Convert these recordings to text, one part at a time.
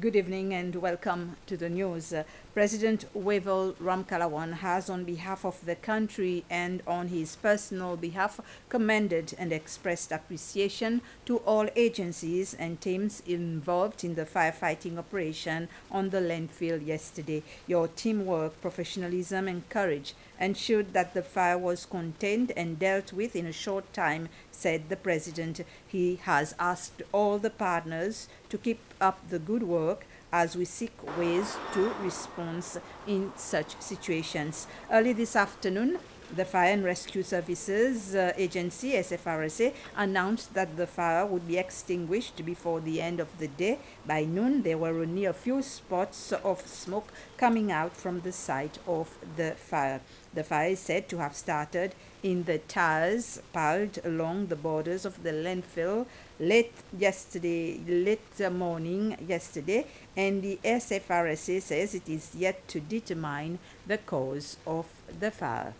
Good evening and welcome to the news. President Wavel Ramkalawan has, on behalf of the country and on his personal behalf, commended and expressed appreciation to all agencies and teams involved in the firefighting operation on the landfill yesterday. Your teamwork, professionalism, and courage ensured that the fire was contained and dealt with in a short time, said the president. He has asked all the partners to keep up the good work as we seek ways to respond in such situations. Early this afternoon, the Fire and Rescue Services uh, Agency, SFRSA, announced that the fire would be extinguished before the end of the day. By noon, there were only a few spots of smoke coming out from the site of the fire. The fire is said to have started in the tires piled along the borders of the landfill late yesterday, late morning yesterday, and the SFRSA says it is yet to determine the cause of the fire.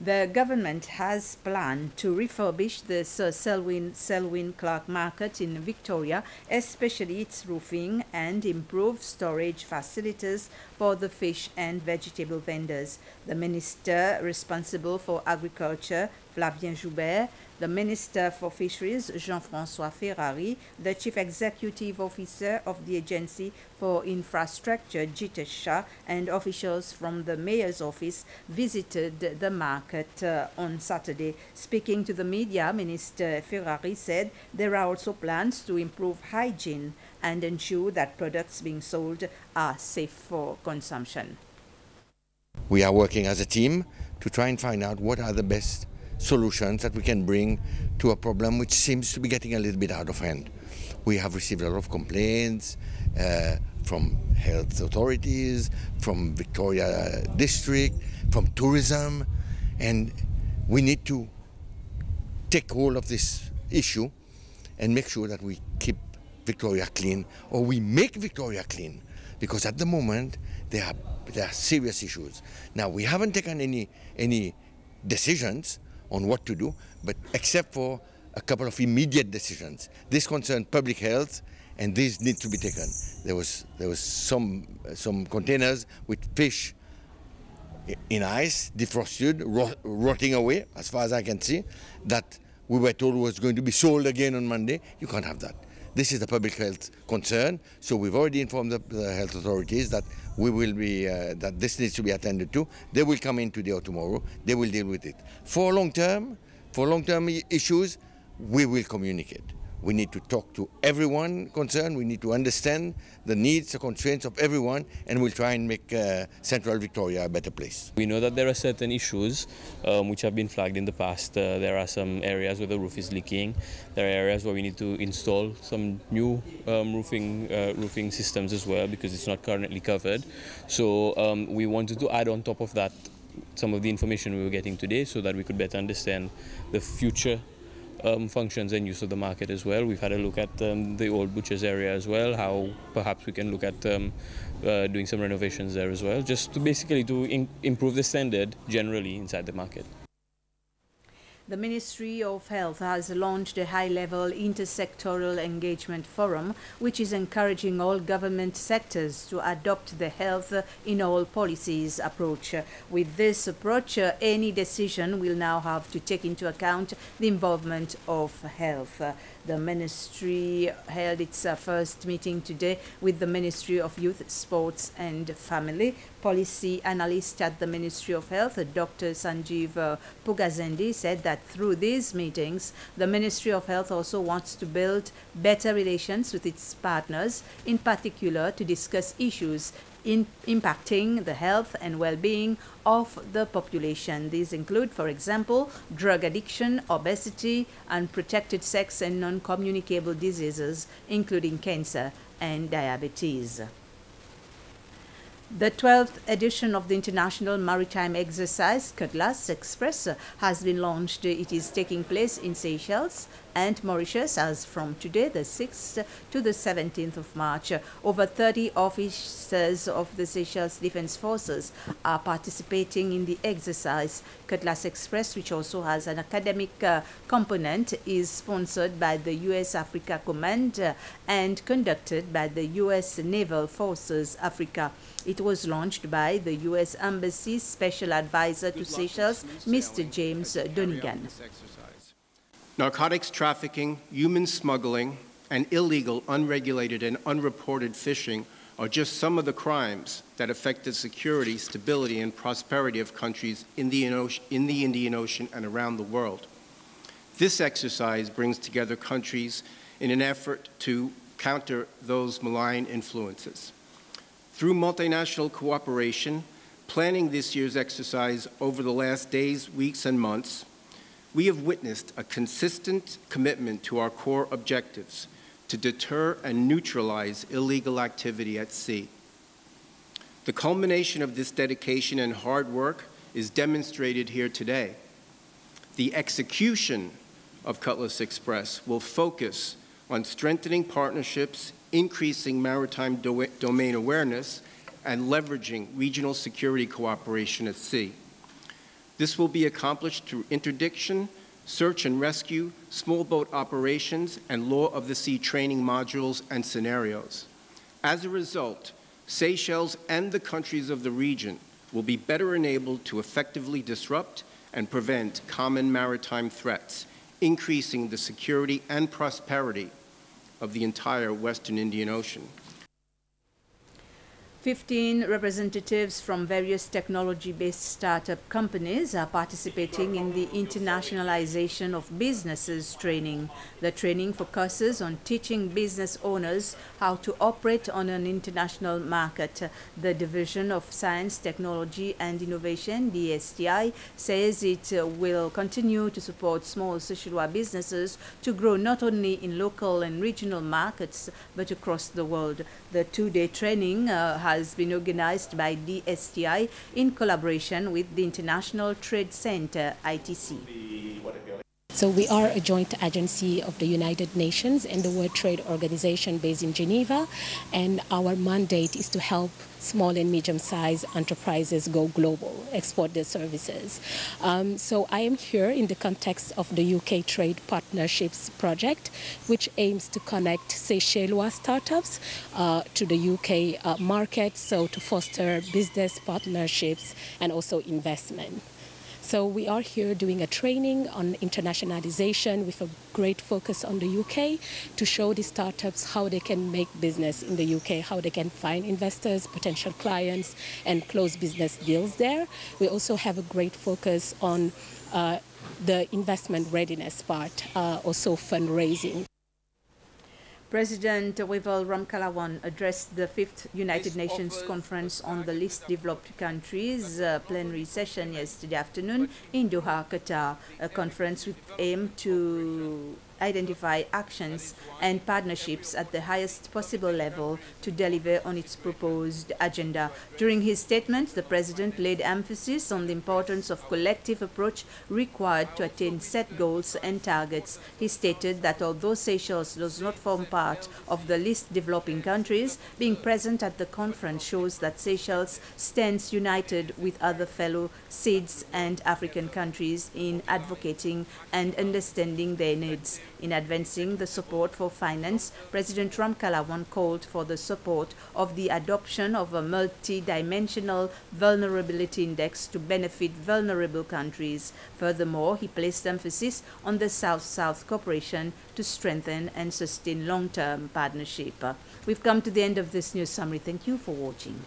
The government has planned to refurbish the Sir Selwyn, Selwyn Clarke Market in Victoria, especially its roofing, and improve storage facilities for the fish and vegetable vendors. The minister responsible for agriculture, Flavien Joubert, the Minister for Fisheries, Jean-Francois Ferrari, the Chief Executive Officer of the Agency for Infrastructure, Jitesh Shah, and officials from the Mayor's Office visited the market uh, on Saturday. Speaking to the media, Minister Ferrari said there are also plans to improve hygiene and ensure that products being sold are safe for consumption. We are working as a team to try and find out what are the best solutions that we can bring to a problem which seems to be getting a little bit out of hand. We have received a lot of complaints uh, from health authorities, from Victoria District, from tourism, and we need to take hold of this issue and make sure that we keep Victoria clean or we make Victoria clean because at the moment there are, there are serious issues. Now we haven't taken any, any decisions on what to do, but except for a couple of immediate decisions. This concerned public health, and these need to be taken. There was there was some some containers with fish in ice, defrosted, rot, rotting away, as far as I can see, that we were told was going to be sold again on Monday. You can't have that. This is a public health concern, so we've already informed the, the health authorities that we will be uh, that this needs to be attended to. They will come in today or tomorrow. They will deal with it. For long term, for long term issues, we will communicate. We need to talk to everyone concerned. We need to understand the needs, the constraints of everyone, and we'll try and make uh, Central Victoria a better place. We know that there are certain issues um, which have been flagged in the past. Uh, there are some areas where the roof is leaking. There are areas where we need to install some new um, roofing uh, roofing systems as well because it's not currently covered. So um, we wanted to add on top of that some of the information we were getting today so that we could better understand the future um, functions and use of the market as well. We've had a look at um, the old butcher's area as well, how perhaps we can look at um, uh, doing some renovations there as well, just to basically to improve the standard generally inside the market. The Ministry of Health has launched a high-level intersectoral engagement forum which is encouraging all government sectors to adopt the health in all policies approach. With this approach, any decision will now have to take into account the involvement of health. The ministry held its uh, first meeting today with the Ministry of Youth, Sports and Family. Policy analyst at the Ministry of Health, Dr. Sanjeev uh, Pugazendi, said that through these meetings, the Ministry of Health also wants to build better relations with its partners, in particular to discuss issues in impacting the health and well-being of the population. These include, for example, drug addiction, obesity, unprotected sex and non-communicable diseases, including cancer and diabetes. The 12th edition of the International Maritime Exercise, Cutlass Express, has been launched. It is taking place in Seychelles and Mauritius as from today, the 6th to the 17th of March. Over 30 officers of the Seychelles Defense Forces are participating in the exercise. Cutlass Express, which also has an academic uh, component, is sponsored by the U.S. Africa Command uh, and conducted by the U.S. Naval Forces Africa. It was launched by the U.S. Embassy's Special Advisor to Seychelles, Mr. James Donegan. Narcotics trafficking, human smuggling, and illegal, unregulated, and unreported fishing are just some of the crimes that affect the security, stability, and prosperity of countries in the, in the Indian Ocean and around the world. This exercise brings together countries in an effort to counter those malign influences. Through multinational cooperation, planning this year's exercise over the last days, weeks, and months, we have witnessed a consistent commitment to our core objectives to deter and neutralize illegal activity at sea. The culmination of this dedication and hard work is demonstrated here today. The execution of Cutlass Express will focus on strengthening partnerships increasing maritime do domain awareness, and leveraging regional security cooperation at sea. This will be accomplished through interdiction, search and rescue, small boat operations, and law of the sea training modules and scenarios. As a result, Seychelles and the countries of the region will be better enabled to effectively disrupt and prevent common maritime threats, increasing the security and prosperity of the entire Western Indian Ocean. 15 representatives from various technology-based startup companies are participating in the internationalization of businesses training. The training focuses on teaching business owners how to operate on an international market. The Division of Science, Technology and Innovation, DSTI, says it will continue to support small Seychellois businesses to grow not only in local and regional markets but across the world. The two-day training uh, has been organized by DSTI in collaboration with the International Trade Center, ITC. So we are a joint agency of the United Nations and the World Trade Organization based in Geneva, and our mandate is to help small and medium-sized enterprises go global, export their services. Um, so I am here in the context of the UK Trade Partnerships Project, which aims to connect Seychellois startups uh, to the UK uh, market, so to foster business partnerships and also investment. So we are here doing a training on internationalization with a great focus on the UK to show the startups how they can make business in the UK, how they can find investors, potential clients, and close business deals there. We also have a great focus on uh, the investment readiness part, uh, also fundraising. President Wavel Ramkalawan addressed the fifth United Nations Conference on the Least Developed Countries uh, plenary session yesterday afternoon in Doha, Qatar, a conference with aim to identify actions and partnerships at the highest possible level to deliver on its proposed agenda. During his statement, the President laid emphasis on the importance of collective approach required to attain set goals and targets. He stated that although Seychelles does not form part of the least developing countries, being present at the conference shows that Seychelles stands united with other fellow SIDS and African countries in advocating and understanding their needs. In advancing the support for finance, President Ramkalawan called for the support of the adoption of a multi-dimensional vulnerability index to benefit vulnerable countries. Furthermore, he placed emphasis on the South-South cooperation to strengthen and sustain long-term partnership. We've come to the end of this news summary. Thank you for watching.